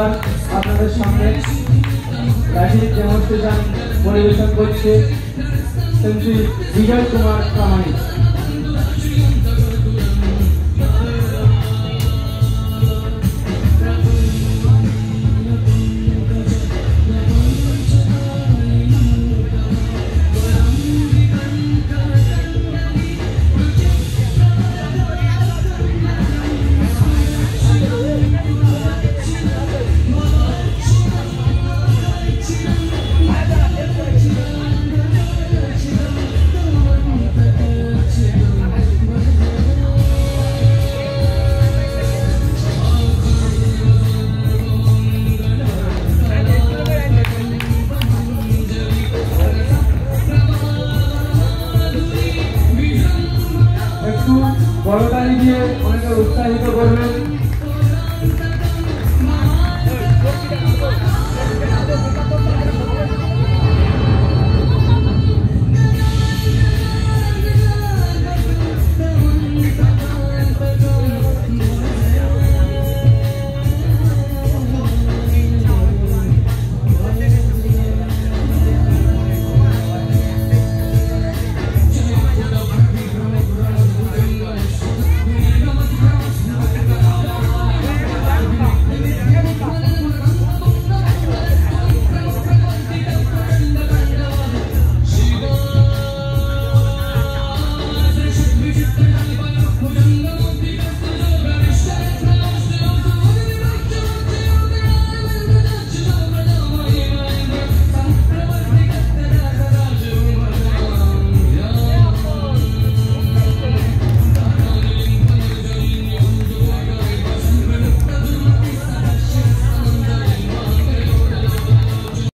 অনুষ্ঠান আপনাদের সামনে। রাজীব ডেমনস্ট্রেশন পরিবেশন করছে? কুমার প্রামাণিক করতালি দিয়ে অনেকে উৎসাহিত করবেন।